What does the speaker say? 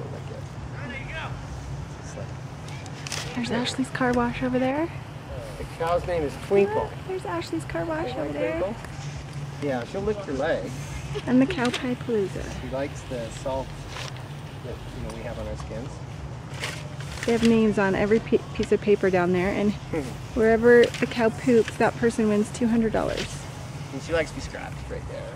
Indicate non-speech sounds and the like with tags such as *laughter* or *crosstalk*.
like it. There's Ashley's car wash over there. The cow's name is Twinkle. Yeah, there's Ashley's car wash over there. Twinkle? Yeah, she'll lick your leg. And the cow pie palooza. She likes the salt that you know, we have on our skins. They have names on every piece of paper down there, and *laughs* wherever the cow poops, that person wins $200. And she likes to be scratched right there.